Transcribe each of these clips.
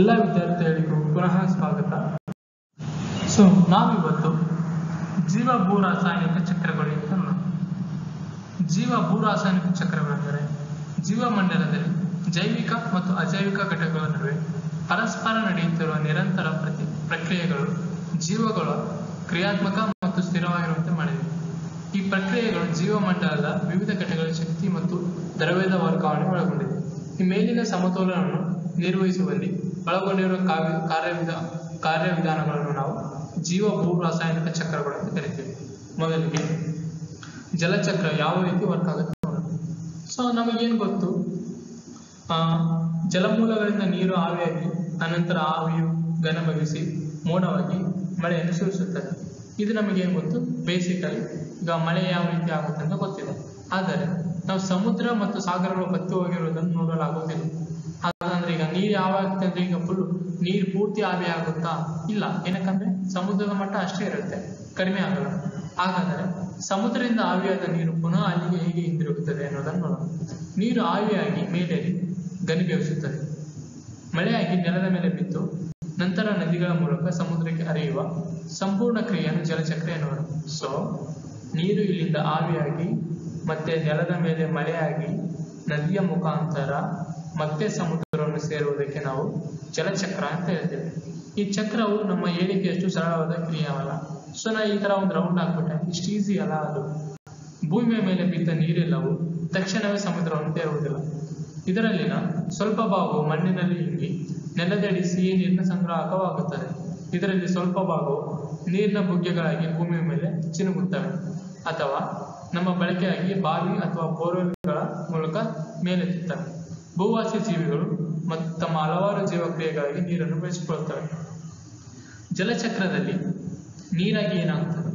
ಎಲ್ಲ ವಿದ್ಯಾರ್ಥಿಗಳಿಗೂ ಪುನಃ ಸ್ವಾಗತ. ಸೊ ನಾವಿವತ್ತು ಜೀವ ಭೂ ರಾಸಾಯನಿಕ ಚಕ್ರಗಳು ಅಂತ. ಜೀವ ಭೂ ರಾಸಾಯನಿಕ ಚಕ್ರಗಳೆಂದರೆ ಜೀವಮಂಡಲದಲ್ಲಿ ಜೈವಿಕ ಮತ್ತು ಅಜೈವಿಕ ಘಟಕಗಳ ನಡುವೆ ಪರಸ್ಪರ ನಡೆಯುತ್ತಿರುವ ನಿರಂತರ ಪ್ರತಿ ಪ್ರಕ್ರಿಯೆಗಳು ಜೀವಗಳ ಕ್ರಿಯಾತ್ಮಕ ಮತ್ತು ಸ್ಥಿರವಾಗಿರುವಂತೆ ಮಾಡಿವೆ. ಈ ಪ್ರಕ್ರಿಯೆಗಳು ಜೀವಮಂಡಲದ ವಿವಿಧ ಘಟಕಗಳ ಶಕ್ತಿ ಮತ್ತು ದ್ರವ್ಯದ ವರ್ಗಾವಣೆ ಒಳಗೊಂಡಿದೆ ಈ ಮೇಲಿನ ಸಮತೋಲನವನ್ನು ನಿರ್ವಹಿಸುವಲ್ಲಿ ಒಳಗೊಂಡಿರುವ ಕಾವ್ಯ, ಕಾರ್ಯವಿಧ, ಕಾರ್ಯವಿಧಾನಗಳನ್ನು ನಾವು ಜೀವ, ಭೂ, ರಾಸಾಯನಿಕ ಚಕ್ರಗಳು ಅಂತ ಕರಿತೀವಿ. ಮೊದಲಿಗೆ ಜಲಚಕ್ರ ಯಾವ ರೀತಿ ವರ್ಕ್ ಆಗುತ್ತೆ ನೋಡೋಣ. ಸೊ ನಮಗೇನು ಗೊತ್ತು? ಜಲಮೂಲಗಳಿಂದ ನೀರು ಆವಿಯಾಗಿ, ಅನಂತರ ಆವಿಯು ಘನಭವಿಸಿ ಮೋಡವಾಗಿ ಮಳೆಯನ್ನು ಸುರಿಸುತ್ತದೆ. ಇದು ನಮಗೇನು ಗೊತ್ತು? ಬೇಸಿಕಲಿ ಈಗ ಮಳೆ ಯಾವ ರೀತಿ ಆಗುತ್ತೆ ಅಂತ ಗೊತ್ತಿದೆ. ಆದರೆ, ನಾವು ಸಮುದ್ರ ಮತ್ತು ಸಾಗರಗಳು ಬತ್ತಿ ಹೋಗಿರುವುದನ್ನು ನೋಡಲಾಗುವುದಿಲ್ಲ. ಈಗ ನೀರು ಯಾವಾಗುತ್ತೆ ಅಂದ್ರೆ ಈಗ ಫುಲ್ ನೀರು ಪೂರ್ತಿ ಆವಿ ಆಗುತ್ತಾ? ಇಲ್ಲ. ಏನಕ್ಕಂದ್ರೆ ಸಮುದ್ರದ ಮಟ್ಟ ಅಷ್ಟೇ ಇರುತ್ತೆ. ಕಡಿಮೆ ಆಗಲ್ಲ. ಹಾಗಾದರೆ ಸಮುದ್ರದಿಂದ ಆವಿಯಾದ ನೀರು ಪುನಃ ಅಲ್ಲಿಗೆ ಹೇಗೆ ಹಿಂದಿರುಗುತ್ತದೆ ಅನ್ನೋದನ್ನು ನೋಡೋಣ. ನೀರು ಆವಿಯಾಗಿ ಮೇಲೇರಿ ಘನೀಭವಿಸುತ್ತದೆ ಮಳೆಯಾಗಿ ನೆಲದ ಮೇಲೆ ಬಿದ್ದು ನಂತರ ನದಿಗಳ ಮೂಲಕ ಸಮುದ್ರಕ್ಕೆ ಹರಿಯುವ ಸಂಪೂರ್ಣ ಕ್ರಿಯೆಯನ್ನು ಜಲಚಕ್ರ ಎನ್ನುವರು. ಸೊ ನೀರು ಇಲ್ಲಿಂದ ಆವಿಯಾಗಿ ಮತ್ತೆ ನೆಲದ ಮೇಲೆ ಮಳೆಯಾಗಿ ನದಿಯ ಮುಖಾಂತರ ಮತ್ತೆ ಸಮುದ್ರವನ್ನು ಸೇರುವುದಕ್ಕೆ ನಾವು ಜಲಚಕ್ರ ಅಂತ ಹೇಳ್ತೇವೆ. ಈ ಚಕ್ರವು ನಮ್ಮ ಏಳಿಗೆಯಷ್ಟು ಸರಳವಾದ ಕ್ರಿಯೆಯಲ್ಲ. ಸೊ ನಾ ಈ ತರ ಒಂದು ರೌಂಡ್ ಹಾಕ್ಬಿಟ್ಟೆ. ಇಷ್ಟು ಈಸಿ ಅಲ್ಲ ಅದು. ಭೂಮಿಯ ಮೇಲೆ ಬಿದ್ದ ನೀರೆಲ್ಲವೂ ತಕ್ಷಣವೇ ಸಮುದ್ರವನ್ನು ಸೇರುವುದಿಲ್ಲ ಇದರಲ್ಲಿನ ಸ್ವಲ್ಪ ಭಾಗವು ಮಣ್ಣಿನಲ್ಲಿ ಇಂಗಿ ನೆಲದಡಿ ಸಿಹಿ ನೀರಿನ ಸಂಗ್ರಹವಾಗುತ್ತದೆ ಇದರಲ್ಲಿ ಸ್ವಲ್ಪ ಭಾಗವು ನೀರಿನ ಬುಗ್ಗೆಗಳಾಗಿ ಭೂಮಿಯ ಮೇಲೆ ಚಿನುಗುತ್ತವೆ. ಅಥವಾ ನಮ್ಮ ಬಳಕೆಯಾಗಿ ಬಾವಿ ಅಥವಾ ಬೋರ್ವೆಲ್ಗಳ ಮೂಲಕ ಮೇಲೆತ್ತುತ್ತವೆ ಭೂವಾಸಿ ಜೀವಿಗಳು ಮತ್ತು ತಮ್ಮ ಹಲವಾರು ಜೀವಕ್ರಿಯೆಗಾಗಿ ನೀರನ್ನು ಬಳಸಿಕೊಳ್ಳುತ್ತವೆ ಜಲಚಕ್ರದಲ್ಲಿ ನೀರಾಗಿ ಏನಾಗ್ತದೆ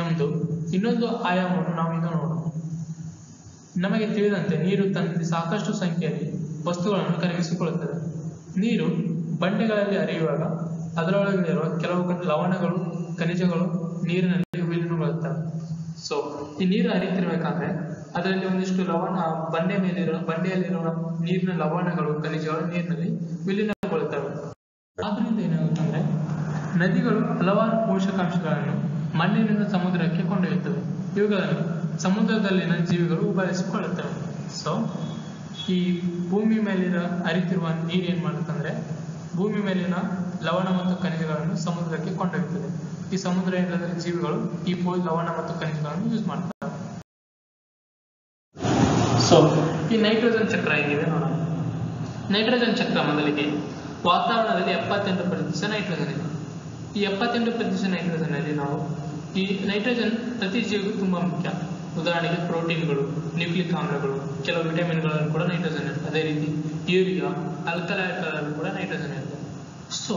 ಎಂದು ಇನ್ನೊಂದು ಆಯಾಮವನ್ನು ನಾವೀಗ ನೋಡೋಣ. ನಮಗೆ ತಿಳಿದಂತೆ ನೀರು ತನ್ನಲ್ಲಿ ಸಾಕಷ್ಟು ಸಂಖ್ಯೆಯಲ್ಲಿ ವಸ್ತುಗಳನ್ನು ಕರಗಿಸಿಕೊಳ್ಳುತ್ತದೆ ನೀರು ಬಂಡೆಗಳಲ್ಲಿ ಹರಿಯುವಾಗ ಅದರೊಳಗಿರುವ ಕೆಲವು ಲವಣಗಳು, ಖನಿಜಗಳು ನೀರಿನಲ್ಲಿ ವಿಲೀನಗೊಳ್ಳುತ್ತವೆ ಸೊ ಈ ನೀರು ಹರಿತಿರ್ಬೇಕಾದ್ರೆ ಅದರಲ್ಲಿ ಒಂದಿಷ್ಟು ಲವಣ, ಬಂಡೆ ಮೇಲಿರುವ ಬಂಡೆಯಲ್ಲಿರುವ ನೀರಿನ ಲವಣಗಳು ಖನಿಜಗಳು ನೀರಿನಲ್ಲಿ ವಿಲೀನಗೊಳ್ಳುತ್ತವೆ. ಆದ್ರಿಂದ ಏನಾಗುತ್ತಂದ್ರೆ, ನದಿಗಳು ಹಲವಾರು ಪೋಷಕಾಂಶಗಳನ್ನು ಮಣ್ಣಿನಿಂದ ಸಮುದ್ರಕ್ಕೆ ಕೊಂಡೊಯ್ಯುತ್ತವೆ. ಇವುಗಳನ್ನು ಸಮುದ್ರದಲ್ಲಿನ ಜೀವಿಗಳು ಉಪಯೋಗಿಸಿಕೊಳ್ಳುತ್ತವೆ. ಸೊ ಈ ಭೂಮಿ ಮೇಲಿನ ಅರಿತಿರುವ ನೀರು ಏನ್ ಮಾಡುತ್ತಂದ್ರೆ, ಭೂಮಿ ಮೇಲಿನ ಲವಣ ಮತ್ತು ಖನಿಜಗಳನ್ನು ಸಮುದ್ರಕ್ಕೆ ಕೊಂಡೊಯ್ಯುತ್ತದೆ. ಈ ಸಮುದ್ರ ಜೀವಿಗಳು ಈ ಲವಣ ಮತ್ತು ಖನಿಜಗಳನ್ನು ಯೂಸ್ ಮಾಡ್ತವೆ ಸೊ ಈ ನೈಟ್ರೋಜನ್ ಚಕ್ರ ಹೇಗಿದೆ ನೋಡೋಣ. ನೈಟ್ರೋಜನ್ ಚಕ್ರ ಮೊದಲಿಗೆ ವಾತಾವರಣದಲ್ಲಿ ಎಪ್ಪತ್ತೆಂಟು ಪ್ರತಿಶತ ನೈಟ್ರೋಜನ್ ಇದೆ. ಈ ಎಪ್ಪತ್ತೆಂಟು ಪ್ರತಿಶತ ನೈಟ್ರೋಜನ್ ಅಲ್ಲಿ ನಾವು ಈ ನೈಟ್ರೋಜನ್ ಪ್ರತಿ ಜೀವಿಗೂ ತುಂಬಾ ಮುಖ್ಯ. ಉದಾಹರಣೆಗೆ ಪ್ರೋಟೀನ್ಗಳು ನ್ಯೂಕ್ಲಿಕ್ ಆಮ್ಲಗಳು, ಕೆಲವು ವಿಟಮಿನ್ಗಳಲ್ಲೂ ಕೂಡ ನೈಟ್ರೋಜನ್ ಇರುತ್ತೆ. ಅದೇ ರೀತಿ ಯೂರಿಯಾ ಅಲ್ಕಲೈಟ್ಗಳನ್ನು ಕೂಡ ನೈಟ್ರೋಜನ್ ಇರುತ್ತೆ. ಸೊ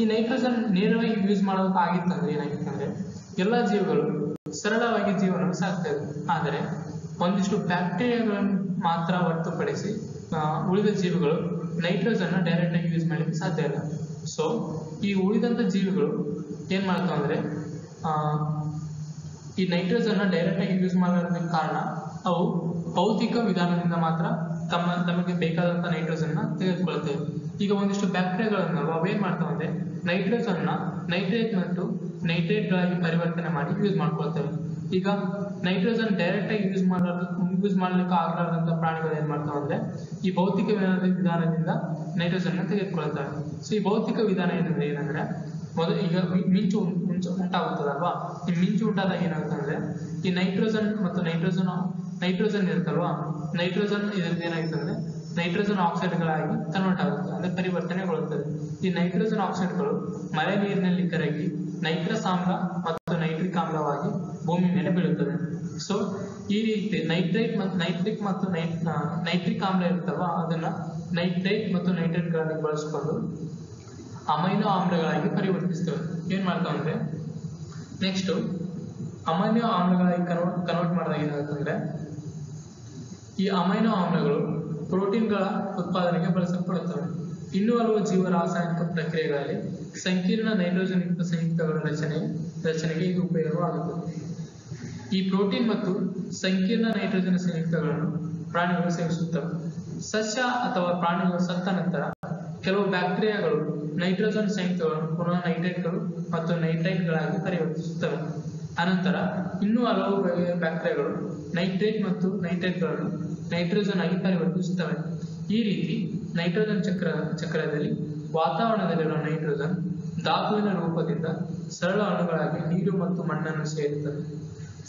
ಈ ನೈಟ್ರೋಜನ್ ನೇರವಾಗಿ ಯೂಸ್ ಮಾಡೋದಕ್ಕಾಗಿತ್ತಂದ್ರೆ ಏನಾಗಿತ್ತಂದ್ರೆ, ಎಲ್ಲ ಜೀವಿಗಳು ಸರಳವಾಗಿ ಜೀವನ ಸಾಕ್ತವೆ ಆದರೆ ಒಂದಿಷ್ಟು ಬ್ಯಾಕ್ಟೀರಿಯಾಗಳನ್ನು ಮಾತ್ರ ಹೊರತುಪಡಿಸಿ ಉಳಿದ ಜೀವಿಗಳು ನೈಟ್ರೋಜನ್ ಡೈರೆಕ್ಟ್ ಆಗಿ ಯೂಸ್ ಮಾಡಲಿಕ್ಕೆ ಸಾಧ್ಯ ಇಲ್ಲ. ಸೊ ಈ ಉಳಿದಂತ ಜೀವಿಗಳು ಏನ್ ಮಾಡ್ತಾವ ಅಂದ್ರೆ ಈ ನೈಟ್ರೋಜನ್ ಡೈರೆಕ್ಟ್ ಆಗಿ ಯೂಸ್ ಮಾಡೋದಕ್ಕೆ ಕಾರಣ ಅವು ಭೌತಿಕ ವಿಧಾನದಿಂದ ಮಾತ್ರ ತಮ್ಮ, ತಮಗೆ ಬೇಕಾದಂತ ನೈಟ್ರೋಜನ್ನ ತೆಗೆದುಕೊಳ್ತೇವೆ ಈಗ ಒಂದಿಷ್ಟು ಬ್ಯಾಕ್ಟೀರಿಯಾಗಳನ್ನು ಅವೇನ್ ಅಂದ್ರೆ ನೈಟ್ರೋಜನ್ನ ನೈಟ್ರೇಟ್ ಮತ್ತು ನೈಟ್ರೇಟ್ಗಳಾಗಿ ಪರಿವರ್ತನೆ ಮಾಡಿ ಯೂಸ್ ಮಾಡ್ಕೊಳ್ತೇವೆ. ಈಗ ನೈಟ್ರೋಜನ್ ಡೈರೆಕ್ಟ್ ಆಗಿ ಯೂಸ್ ಮಾಡೋದು ಯೂಸ್ ಮಾಡ್ಲಿಕ್ಕೆ ಆಗಲಾರ್ದಂತ ಪ್ರಾಣಿಗಳು ಏನ್ ಮಾಡ್ತಾವೆ ಅಂದ್ರೆ, ಈ ಭೌತಿಕ ವಿಧಾನದ ವಿಧಾನದಿಂದ ನೈಟ್ರೋಜನ್ನ ತೆಗೆದುಕೊಳ್ತವೆ ಸೊ ಈ ಭೌತಿಕ ವಿಧಾನ ಏನಂದ್ರೆ ಏನಂದ್ರೆ ಮೊದಲು ಈಗ ಮಿಂಚು ಮುಂಚೆ ಉಂಟಾಗುತ್ತದಲ್ವಾ ಈ ಮಿಂಚು ಉಂಟಾದಾಗ ಏನಾಗುತ್ತೆ ಅಂದ್ರೆ, ಈ ನೈಟ್ರೋಜನ್ ಮತ್ತು ನೈಟ್ರೋಜನ್ ನೈಟ್ರೋಜನ್ ಇರುತ್ತಲ್ವಾ? ನೈಟ್ರೋಜನ್ ಇದರಿಂದ ಏನಾಗುತ್ತೆ ಅಂದ್ರೆ ನೈಟ್ರೋಜನ್ ಆಕ್ಸೈಡ್ಗಳಾಗಿ ಕನ್ವರ್ಟ್ ಆಗುತ್ತೆ ಅಂದ್ರೆ ಪರಿವರ್ತನೆಗೊಳ್ಳುತ್ತದೆ. ಈ ನೈಟ್ರೋಜನ್ ಆಕ್ಸೈಡ್ಗಳು ಮಳೆ ನೀರಿನಲ್ಲಿ ಕರಗಿ ನೈಟ್ರಸ್ ಆಮ್ಲ ಮತ್ತು ನೈಟ್ರಿಕ್ ಆಮ್ಲವಾಗಿ ಭೂಮಿ ಮೇಲೆ ಬೀಳುತ್ತದೆ ಸೊ ಈ ರೀತಿ ನೈಟ್ರೈಟ್ ಮತ್ತು ನೈಟ್ರಿಕ್ ಮತ್ತು ನೈಟ್ ನೈಟ್ರಿಕ್ ಆಮ್ಲ ಇರುತ್ತಲ್ವಾ, ಅದನ್ನ ನೈಟ್ರೈಟ್ ಮತ್ತು ನೈಟ್ರೇಟ್ ಗಳನ್ನ ಬಳಸಿಕೊಂಡು ಅಮೈನೋ ಆಮ್ಲಗಳಾಗಿ ಪರಿವರ್ತಿಸ್ತೇವೆ. ಏನ್ ಮಾಡ್ತಾವ ಅಂದ್ರೆ ನೆಕ್ಸ್ಟ್ ಅಮೈನೋ ಆಮ್ಲಗಳಾಗಿ ಕನ್ವರ್ಟ್ ಕನ್ವರ್ಟ್ ಮಾಡಿದಾಗ ಏನಾಗುತ್ತಂದ್ರೆ, ಈ ಅಮೈನೋ ಆಮ್ಲಗಳು ಪ್ರೋಟೀನ್ಗಳ ಉತ್ಪಾದನೆಗೆ ಬಳಸಲ್ಪಡುತ್ತವೆ. ಇನ್ನೂ ಹಲವು ಜೀವ ರಾಸಾಯನಿಕ ಪ್ರಕ್ರಿಯೆಗಳಲ್ಲಿ ಸಂಕೀರ್ಣ ನೈಟ್ರೋಜನ್ ಯುಕ್ತ ಸಂಯುಕ್ತಗಳ ರಚನೆ, ರಚನೆಗೆ ಇದು ಉಪಯೋಗವಾಗುತ್ತದೆ. ಈ ಪ್ರೋಟೀನ್ ಮತ್ತು ಸಂಕೀರ್ಣ ನೈಟ್ರೋಜನ್ ಸಂಯುಕ್ತಗಳನ್ನು ಪ್ರಾಣಿಗಳು ಸೇವಿಸುತ್ತವೆ. ಸಸ್ಯ ಅಥವಾ ಪ್ರಾಣಿಗಳು ಸತ್ತ ನಂತರ ಕೆಲವು ಬ್ಯಾಕ್ಟೀರಿಯಾಗಳು ನೈಟ್ರೋಜನ್ ಸಂಯುಕ್ತಗಳನ್ನು ಪುನಃ ನೈಟ್ರೇಟ್ಗಳು ಮತ್ತು ನೈಟ್ರೈಟ್ಗಳಾಗಿ ಪರಿವರ್ತಿಸುತ್ತವೆ. ಅನಂತರ ಇನ್ನೂ ಹಲವು ಬಗೆಯ ಬ್ಯಾಕ್ಟೀರಿಯಾಗಳು ನೈಟ್ರೇಟ್ ಮತ್ತು ನೈಟ್ರೇಟ್ಗಳನ್ನು ನೈಟ್ರೋಜನ್ ಆಗಿ ಪರಿವರ್ತಿಸುತ್ತವೆ. ಈ ರೀತಿ ನೈಟ್ರೋಜನ್ ಚಕ್ರ ಚಕ್ರದಲ್ಲಿ ವಾತಾವರಣದಲ್ಲಿರುವ ನೈಟ್ರೋಜನ್ ಧಾತುವಿನ ರೂಪದಿಂದ ಸರಳ ಅಣುಗಳಾಗಿ ನೀರು ಮತ್ತು ಮಣ್ಣನ್ನು ಸೇರುತ್ತದೆ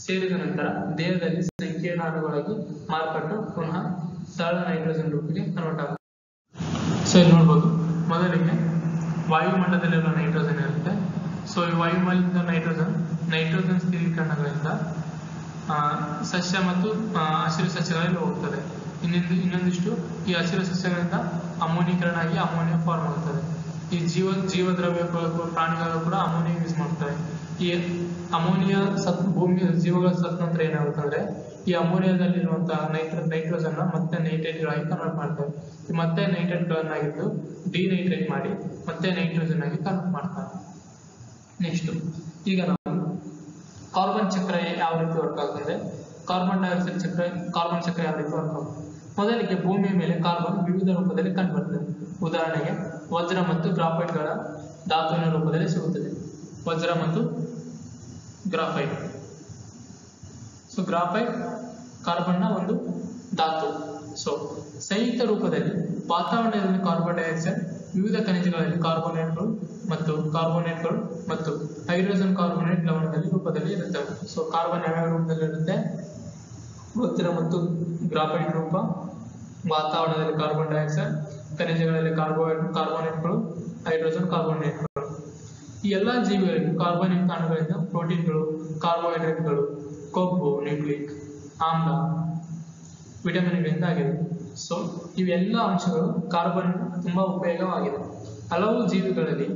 ಸೇರಿದ ನಂತರ ದೇಹದಲ್ಲಿ ಸಂಕೀರ್ಣ ಅಣುಗಳಾಗಿ ಮಾರ್ಪಟ್ಟು ಪುನಃ ಸರಳ ನೈಟ್ರೋಜನ್ ರೂಪಿಗೆ ಕನ್ವರ್ಟ್ ಆಗುತ್ತೆ. ಸೊ ಇಲ್ಲಿ ನೋಡ್ಬೋದು, ಮೊದಲಿಗೆ ವಾಯುಮಂಡಲದಲ್ಲಿರುವ ನೈಟ್ರೋಜನ್ ಇರುತ್ತೆ. ಸೊ ಈ ವಾಯುಮಂಡಲದ ನೈಟ್ರೋಜನ್ ನೈಟ್ರೋಜನ್ ಸ್ಥಿರೀಕರಣಗಳಿಂದ ಸಸ್ಯ ಮತ್ತು ಹಸಿರು ಸಸ್ಯಗಳಲ್ಲಿ ಹೋಗ್ತದೆ. ಇನ್ನೊಂದು, ಇನ್ನೊಂದಿಷ್ಟು ಈ ಹಸಿರು ಸಸ್ಯಗಳಿಂದ ಅಮೋನೀಕರಣ ಆಗಿ ಅಮೋನಿಯಾ ಫಾರ್ಮ್ ಆಗುತ್ತದೆ. ಈ ಜೀವ ಜೀವದ್ರವ್ಯ ಪ್ರಾಣಿಗಳು ಕೂಡ ಅಮೋನಿಯಾ ಯೂಸ್ ಮಾಡ್ತವೆ ಈ ಅಮೋನಿಯಾ ಸತ್ ಭೂಮಿ ಜೀವಗಳ ಸತ್ ನಂತರ ಏನಾಗುತ್ತೆ ಅಂದ್ರೆ, ಈ ಅಮೋನಿಯಾದಲ್ಲಿರುವಂತಹ ನೈಟ್ರ ನೈಟ್ರೋಜನ್ ಮತ್ತೆ ನೈಟ್ರೇಟ್ ಆಗಿ ಕನ್ವರ್ಟ್ ಮಾಡ್ತಾರೆ. ಮತ್ತೆ ನೈಟ್ರೇಟ್ಗಳನ್ನಾಗಿದ್ದು ಡಿನೈಟ್ರೇಟ್ ಮಾಡಿ, ಮತ್ತೆ ನೈಟ್ರೋಜನ್ ಆಗಿ ಕನ್ವರ್ಟ್ ಮಾಡ್ತಾರೆ. ನೆಕ್ಸ್ಟ್ ಈಗ ನಾವು ಕಾರ್ಬನ್ ಚಕ್ರ ಯಾವ ರೀತಿ ವರ್ಕ್ ಆಗ್ತದೆ? ಕಾರ್ಬನ್ ಡೈಆಕ್ಸೈಡ್ ಚಕ್ರ ಕಾರ್ಬನ್ ಚಕ್ರ ಯಾವ ರೀತಿ ವರ್ಕ್ ಆಗ್ತದೆ? ಮೊದಲಿಗೆ ಭೂಮಿಯ ಮೇಲೆ ಕಾರ್ಬನ್ ವಿವಿಧ ರೂಪದಲ್ಲಿ ಕಂಡುಬರ್ತದೆ ಉದಾಹರಣೆಗೆ ವಜ್ರ ಮತ್ತು ಗ್ರಾಫೈಟ್ಗಳ ಧಾತುವಿನ ರೂಪದಲ್ಲಿ ಸಿಗುತ್ತದೆ. ವಜ್ರ ಮತ್ತು ಗ್ರಾಫೈಟ್. ಸೊ ಗ್ರಾಫೈಟ್ ಕಾರ್ಬನ್ನ ಒಂದು ಧಾತು. ಸೊ ಸಂಯುಕ್ತ ರೂಪದಲ್ಲಿ ವಾತಾವರಣದಲ್ಲಿ ಕಾರ್ಬನ್ ಡೈಆಕ್ಸೈಡ್ ವಿವಿಧ ಖನಿಜಗಳಲ್ಲಿ ಕಾರ್ಬೋನೇಟ್ಗಳು ಮತ್ತು ಕಾರ್ಬೋನೇಟ್ಗಳು ಮತ್ತು ಹೈಡ್ರೋಜನ್ ಕಾರ್ಬೋನೇಟ್ ಲವಣದಲ್ಲಿ ರೂಪದಲ್ಲಿ ಇರುತ್ತವೆ. ಸೊ ಕಾರ್ಬನ್ ಯಾವ ರೂಪದಲ್ಲಿ ಇರುತ್ತೆ? ವಜ್ರ ಮತ್ತು ಗ್ರಾಫೈಟ್ ರೂಪ, ವಾತಾವರಣದಲ್ಲಿ ಕಾರ್ಬನ್ ಡೈಆಕ್ಸೈಡ್ ಖನಿಜಗಳಲ್ಲಿ ಕಾರ್ಬೋ ಕಾರ್ಬೋನೇಟ್ಗಳು ಹೈಡ್ರೋಜನ್ ಕಾರ್ಬೋನೇಟ್ಗಳು ಈ ಎಲ್ಲಾ ಜೀವಿಗಳಿಗೂ ಕಾರ್ಬನಿಕ್ ಅಣುಗಳಿಂದ ಪ್ರೋಟೀನ್ಗಳು, ಕಾರ್ಬೋಹೈಡ್ರೇಟ್ಗಳು, ಕೊಬ್ಬು ನ್ಯೂಕ್ಲಿಕ್ ಆಮ್ಲ ವಿಟಮಿನ್ಗಳಿಂದ ಆಗಿದೆ ಸೊ ಇವೆಲ್ಲ ಅಂಶಗಳು ಕಾರ್ಬನ್ ತುಂಬಾ ಉಪಯೋಗವಾಗಿದೆ. ಹಲವು ಜೀವಿಗಳಲ್ಲಿ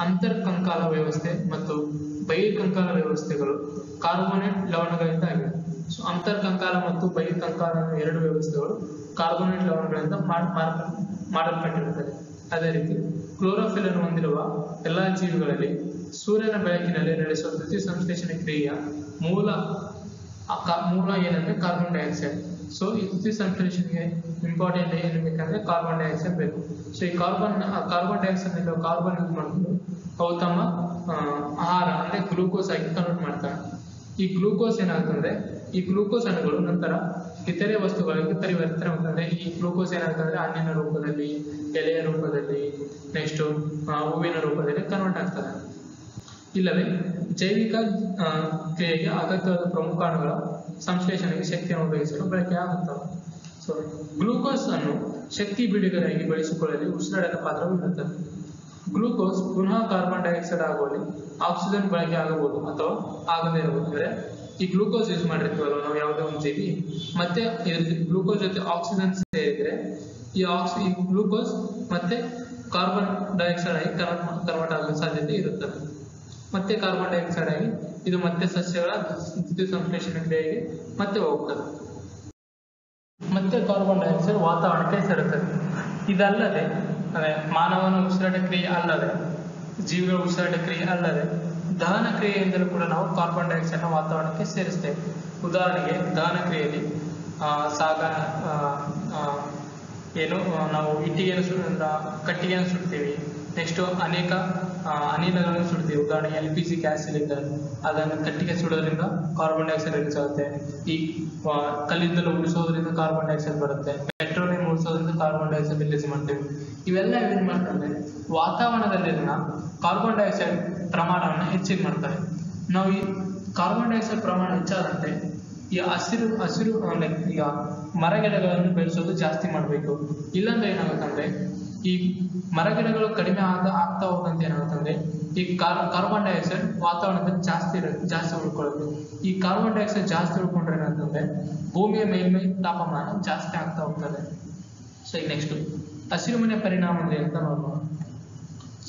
ಅಂತರ್ಕಂಕಾಲ ವ್ಯವಸ್ಥೆ ಮತ್ತು ಬಹಿರ್ಕಂಕಾಲ ವ್ಯವಸ್ಥೆಗಳು ಕಾರ್ಬೋನೇಟ್ ಲವಣಗಳಿಂದ ಆಗಿದೆ ಸೊ ಅಂತರ್ಕಂಕಾಲ ಮತ್ತು ಬಹಿರ್ಕಂಕಾಲ ಎರಡು ವ್ಯವಸ್ಥೆಗಳು ಕಾರ್ಬೋನೇಟ್ ಲವಣಗಳಿಂದ ಮಾಡ್- ಮಾಡ್- ಮಾಡಲ್ಪಟ್ಟಿರುತ್ತದೆ ಅದೇ ರೀತಿ ಕ್ಲೋರೋಫಿಲ್ ಅನ್ನು ಹೊಂದಿರುವ ಎಲ್ಲಾ ಜೀವಿಗಳಲ್ಲಿ ಸೂರ್ಯನ ಬೆಳಕಿನಲ್ಲಿ ನಡೆಸುವ ದ್ಯುತಿ ಸಂಶ್ಲೇಷಣೆ ಕ್ರಿಯೆಯ ಮೂಲ ಮೂಲ ಏನಂದ್ರೆ ಕಾರ್ಬನ್ ಡೈಆಕ್ಸೈಡ್ ಸೊ ಈ ದ್ಯುತಿ ಸಂಶ್ಲೇಷಣೆಗೆ ಇಂಪಾರ್ಟೆಂಟ್ ಏನು ಬೇಕಂದ್ರೆ ಕಾರ್ಬನ್ ಡೈಆಕ್ಸೈಡ್ ಬೇಕು. ಸೊ ಈ ಕಾರ್ಬನ್ ಕಾರ್ಬನ್ ಡೈಆಕ್ಸೈಡ್ನಿಂದ ಕಾರ್ಬನ್ ಯೂಸ್ ಮಾಡಿಕೊಂಡು ಅವು ತಮ್ಮ ಆಹಾರ ಅಂದ್ರೆ ಗ್ಲೂಕೋಸ್ ಆಗಿ ಕನ್ವರ್ಟ್ ಮಾಡ್ತಾರೆ. ಈ ಗ್ಲೂಕೋಸ್ ಏನಾಗ್ತಂದ್ರೆ ಈ ಗ್ಲೂಕೋಸ್ ಅಣುಗಳು ನಂತರ ಇತರೆ ವಸ್ತುಗಳಿಗೆ ಪರಿವರ್ತನೆ ಆಗ್ತದೆ. ಈ ಗ್ಲೂಕೋಸ್ ಏನಾಗ್ತಂದ್ರೆ ಹಣ್ಣಿನ ರೂಪದಲ್ಲಿ, ಎಲೆಯ ರೂಪದಲ್ಲಿ ನೆಕ್ಸ್ಟ್ ಹೂವಿನ ರೂಪದಲ್ಲಿ ಕನ್ವರ್ಟ್ ಆಗ್ತದೆ. ಇಲ್ಲವೇ? ಜೈವಿಕ ಕ್ರಿಯೆಗೆ ಅಗತ್ಯವಾದ ಪ್ರಮುಖ ಅಣುಗಳ ಸಂಶ್ಲೇಷಣೆಗೆ ಶಕ್ತಿಯನ್ನು ಒದಗಿಸಲು ಬಳಕೆ ಆಗುತ್ತವೆ. ಸೊ ಗ್ಲೂಕೋಸ್ ಅನ್ನು ಶಕ್ತಿ ಬಿಡುಗಡೆಯಾಗಿ ಬಳಸಿಕೊಳ್ಳಲು ಉಸಿರಾಟದ ಪಾತ್ರವು ಇರುತ್ತದೆ. ಗ್ಲೂಕೋಸ್ ಪುನಃ ಕಾರ್ಬನ್ ಡೈಆಕ್ಸೈಡ್ ಆಗುವಲ್ಲಿ ಆಕ್ಸಿಜನ್ ಬಳಕೆ ಆಗಬಹುದು ಅಥವಾ ಆಗದೇ ಇರಬಹುದು. ಈ ಗ್ಲೂಕೋಸ್ ಯೂಸ್ ಮಾಡಿರ್ತೀವಲ್ಲ, ನಾವು ಯಾವುದೇ ಒಂದು ಜೀವಿ. ಮತ್ತೆ ಗ್ಲೂಕೋಸ್ ಜೊತೆ ಆಕ್ಸಿಜನ್ ಸೇರಿದ್ರೆ ಈ ಆಕ್ಸಿ, ಈ ಗ್ಲೂಕೋಸ್ ಮತ್ತೆ ಕಾರ್ಬನ್ ಡೈಆಕ್ಸೈಡ್ ಆಗಿ ಕನ್ವರ್ಟ್ ಆಗುವ ಸಾಧ್ಯತೆ ಇರುತ್ತದೆ. ಮತ್ತೆ ಕಾರ್ಬನ್ ಡೈಆಕ್ಸೈಡ್ ಆಗಿ ಇದು ಮತ್ತೆ ಸಸ್ಯಗಳ ದ್ಯುತಿ ಸಂಶ್ಲೇಷಣೆ ಕ್ರಿಯೆಗೆ ಮತ್ತೆ ಹೋಗ್ತದೆ. ಮತ್ತೆ ಕಾರ್ಬನ್ ಡೈಆಕ್ಸೈಡ್ ವಾತಾವರಣಕ್ಕೆ ಸೇರುತ್ತದೆ. ಇದಲ್ಲದೆ ಮಾನವನ ಉಸಿರಾಟ ಕ್ರಿಯೆ ಅಲ್ಲದೆ, ಜೀವಿಗಳ ಉಸಿರಾಟ ಕ್ರಿಯೆ ಅಲ್ಲದೆ, ದಹನ ಕ್ರಿಯೆಯಿಂದಲೂ ಕೂಡ ನಾವು ಕಾರ್ಬನ್ ಡೈಆಕ್ಸೈಡ್ನ ವಾತಾವರಣಕ್ಕೆ ಸೇರಿಸ್ತೇವೆ. ಉದಾಹರಣೆಗೆ, ದಹನ ಕ್ರಿಯೆಯಲ್ಲಿ ಸಾಗ ಏನು, ನಾವು ಇಟ್ಟಿಗೆಯನ್ನು ಕಟ್ಟಿಗೆಯನ್ನು ಸುಡ್ತೀವಿ. ನೆಕ್ಸ್ಟ್ ಅನೇಕ ಅನಿಲಗಳನ್ನು ಸುಡ್ತೀವಿ. ಉದಾಹರಣೆಗೆ L P G gas cylinder. ಅದನ್ನು ಕಟ್ಟಿಗೆ ಸುಡೋದ್ರಿಂದ ಕಾರ್ಬನ್ ಡೈಆಕ್ಸೈಡ್ ರಿಲೀಸ್ ಆಗುತ್ತೆ. ಈ ಕಲ್ಲಿದ್ದಲು ಉಳಿಸೋದ್ರಿಂದ ಕಾರ್ಬನ್ ಡೈಆಕ್ಸೈಡ್ ಬರುತ್ತೆ. ಪೆಟ್ರೋಲಿಯಂ ಉಳಿಸೋದ್ರಿಂದ ಕಾರ್ಬನ್ ಡೈಆಕ್ಸೈಡ್ ರಿಲೀಸ್ ಮಾಡ್ತೀವಿ. ಇವೆಲ್ಲ ಏನ್ ಮಾಡ್ತಂದ್ರೆ ವಾತಾವರಣದಲ್ಲಿನ ಕಾರ್ಬನ್ ಡೈಆಕ್ಸೈಡ್ ಪ್ರಮಾಣವನ್ನು ಹೆಚ್ಚಿಗೆ ಮಾಡ್ತಾರೆ. ನಾವು ಈ ಕಾರ್ಬನ್ ಡೈಆಕ್ಸೈಡ್ ಪ್ರಮಾಣ ಹೆಚ್ಚಾದಂತೆ ಈ ಹಸಿರು ಹಸಿರು ಈಗ ಮರಗಿಡಗಳನ್ನು ಬೆಳೆಸೋದು ಜಾಸ್ತಿ ಮಾಡಬೇಕು. ಇಲ್ಲಾಂದ್ರೆ ಏನಾಗುತ್ತಂದ್ರೆ ಈ ಮರಗಿಡಗಳು ಕಡಿಮೆ ಆದ ಆಗ್ತಾ ಹೋದಂತ ಏನಾಗುತ್ತಂದ್ರೆ, ಈ ಕಾರ್ ಕಾರ್ಬನ್ ಡೈಆಕ್ಸೈಡ್ ವಾತಾವರಣದಲ್ಲಿ ಜಾಸ್ತಿ ಇರ, ಜಾಸ್ತಿ ಉಳ್ಕೊಳ್ಳುತ್ತೆ. ಈ ಕಾರ್ಬನ್ ಡೈಆಕ್ಸೈಡ್ ಜಾಸ್ತಿ ಉಳ್ಕೊಂಡ್ರೆ ಏನಂತಂದ್ರೆ ಭೂಮಿಯ ಮೇಲ್ಮೈ ತಾಪಮಾನ ಜಾಸ್ತಿ ಆಗ್ತಾ ಹೋಗ್ತದೆ. ಸೊ ಈಗ ನೆಕ್ಸ್ಟ್ ಹಸಿರುಮನೆ ಪರಿಣಾಮ ಅಂದ್ರೆ ಅಂತ ನೋಡೋಣ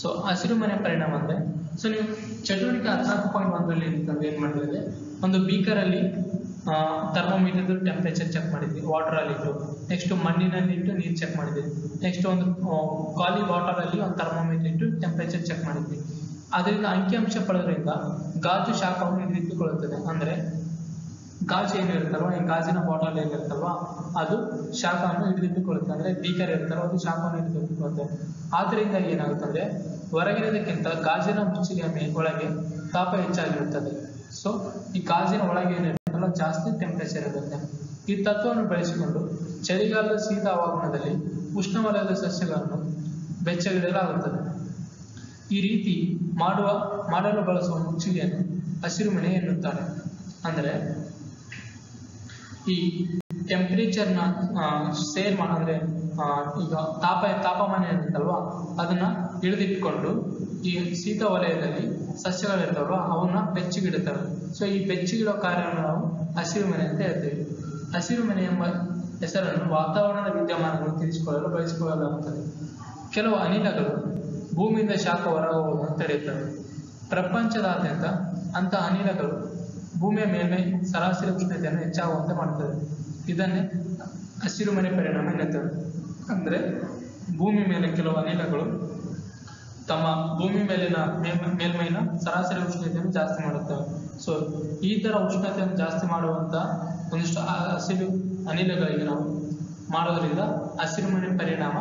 ಸೊ ಹಸಿರುಮನೆ ಪರಿಣಾಮ ಅಂದ್ರೆ ಸೊ ನೀವು ಚಟುವಟಿಕೆ ಹದಿನಾಲ್ಕು ಪಾಯಿಂಟ್ ಒಂದರಲ್ಲಿ ಅಂತಂದ್ರೆ ಏನ್ ಮಾಡಿದ್ರೆ, ಒಂದು ಬೀಕರ್ ಅಲ್ಲಿ ಥರ್ಮೋಮೀಟರ್ ಟೆಂಪ್ರೇಚರ್ ಚೆಕ್ ಮಾಡಿದ್ವಿ ವಾಟರ್ ಅಲ್ಲಿ ಇಟ್ಟು ನೆಕ್ಸ್ಟ್ ಮಣ್ಣಿನಲ್ಲಿ ಇಟ್ಟು ನೀರು ಚೆಕ್ ಮಾಡಿದ್ವಿ. ನೆಕ್ಸ್ಟ್ ಒಂದು ಖಾಲಿ ವಾಟರಲ್ಲಿ ಒಂದು ಥರ್ಮೋಮೀಟರ್ ಇಟ್ಟು ಟೆಂಪ್ರೇಚರ್ ಚೆಕ್ ಮಾಡಿದ್ವಿ. ಅದರಿಂದ ಅಂಕಿಅಂಶ ಪಡೆದ್ರಿಂದ ಗಾಜು ಶಾಖವನ್ನು ಹಿಡಿದುಕೊಳ್ಳುತ್ತದೆ ಅಂದ್ರೆ ಗಾಜು ಏನಿರುತ್ತಲ್ವ, ಈ ಗಾಜಿನ ಬಾಟಲ್ ಏನಿರುತ್ತಲ್ವ, ಅದು ಶಾಖವನ್ನು ಹಿಡಿದಿಟ್ಟುಕೊಳ್ಳುತ್ತೆ. ಅಂದ್ರೆ ಬೀಕರ್ ಇರುತ್ತಲ್ವ, ಅದು ಶಾಖವನ್ನು ಹಿಡಿದಿಟ್ಟುಕೊಳ್ಳುತ್ತೆ. ಆದ್ದರಿಂದ ಏನಾಗುತ್ತೆ ಅಂದ್ರೆ ಹೊರಗಿನದಕ್ಕಿಂತ ಗಾಜಿನ ಮುಚ್ಚಿಗೆ ಒಳಗೆ ತಾಪ ಹೆಚ್ಚಾಗಿರುತ್ತದೆ. ಸೊ ಈ ಗಾಜಿನ ಒಳಗೆ ಜಾಸ್ತಿ ಟೆಂಪರೇಚರ್ ಇರುತ್ತೆ. ಈ ತತ್ವವನ್ನು ಬಳಸಿಕೊಂಡು ಚಳಿಗಾಲದ ಶೀತ ಹವಾಗುಣದಲ್ಲಿ ಉಷ್ಣವಲಯದ ಸಸ್ಯಗಳನ್ನು ಬೆಚ್ಚಗಿಡಲಾಗುತ್ತದೆ. ಈ ರೀತಿ ಮಾಡುವ, ಮಾಡಲು ಬಳಸುವ ಮುಚ್ಚಿಗೆಯನ್ನು ಹಸಿರುಮನೆ ಎನ್ನುತ್ತಾರೆ. ಅಂದರೆ ಈ ಟೆಂಪರೇಚರ್ನ ಸೇರ್ ಮಾಡಿದ್ರೆ ಈಗ ತಾಪ, ತಾಪಮಾನ ಇರುತ್ತಲ್ವಾ ಅದನ್ನ ಹಿಡಿದಿಟ್ಕೊಂಡು ಈ ಶೀತ ವಲಯದಲ್ಲಿ ಸಸ್ಯಗಳಿರ್ತಾವಲ್ವ ಅವನ್ನ ಬೆಚ್ಚಿಗಿಡ್ತಾರೆ ಸೊ ಈ ಬೆಚ್ಚಗಿಡೋ ಕಾರ್ಯವನ್ನು ನಾವು ಹಸಿರು ಮನೆ ಅಂತ ಹೇಳ್ತೀವಿ. ಹಸಿರು ಮನೆ ಎಂಬ ಹೆಸರನ್ನು ವಾತಾವರಣದ ವಿದ್ಯಮಾನಗಳು ತಿಳಿಸಿಕೊಳ್ಳಲು ಬಳಸಿಕೊಳ್ಳಲಾಗುತ್ತದೆ ಕೆಲವು ಅನಿಲಗಳು ಭೂಮಿಯಿಂದ ಶಾಖ ಹೊರಹೋಗುವುದನ್ನು ತಡೆಯುತ್ತವೆ ಪ್ರಪಂಚದಾದ್ಯಂತ ಅಂತ ಅನಿಲಗಳು ಭೂಮಿಯ ಮೇಲ್ಮೈ ಸರಾಸರಿ ಉಷ್ಣತೆಯನ್ನು ಹೆಚ್ಚಾಗುವಂತೆ ಮಾಡುತ್ತದೆ ಇದನ್ನೇ ಹಸಿರುಮನೆ ಪರಿಣಾಮ ಎನ್ನುತ್ತದೆ ಅಂದ್ರೆ ಭೂಮಿ ಮೇಲೆ ಕೆಲವು ಅನಿಲಗಳು ತಮ್ಮ ಭೂಮಿ ಮೇಲಿನ ಮೇಲ್ಮ- ಮೇಲ್ಮೈನ ಸರಾಸರಿ ಉಷ್ಣತೆಯನ್ನು ಜಾಸ್ತಿ ಮಾಡುತ್ತವೆ. ಸೊ ಈ ತರ ಉಷ್ಣತೆಯನ್ನು ಜಾಸ್ತಿ ಮಾಡುವಂತ ಒಂದಿಷ್ಟು ಹಸಿರು ಅನಿಲಗಳಿಗೆ ನಾವು ಮಾಡೋದ್ರಿಂದ ಹಸಿರುಮನೆ ಪರಿಣಾಮ